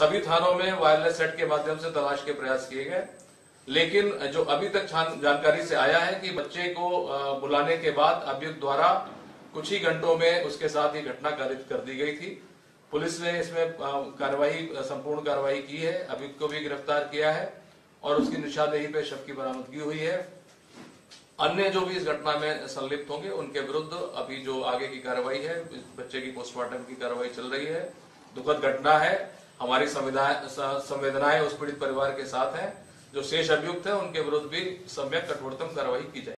सभी थानों में वायरलेस सेट के माध्यम से तलाश के प्रयास किए गए। लेकिन जो अभी तक जानकारी से आया है कि बच्चे को बुलाने के बाद अभियुक्त द्वारा कुछ ही घंटों में उसके साथ ही घटना कर दी गई थी। पुलिस ने इसमें कार्रवाई, संपूर्ण कार्रवाई की है। अभियुक्त को भी गिरफ़्तार किया है और उसकी निशानदेही पे शव की बरामदगी हुई है। अन्य जो भी इस घटना में संलिप्त होंगे, उनके विरुद्ध अभी जो आगे की कार्रवाई है बच्चे की पोस्टमार्टम की कार्रवाई चल रही है। दुखद घटना है। हमारी संवेदनाएँ उस पीड़ित परिवार के साथ हैं, जो शेष अभियुक्त है, उनके विरुद्ध भी सम्यक कठोरतम कार्रवाई की जाए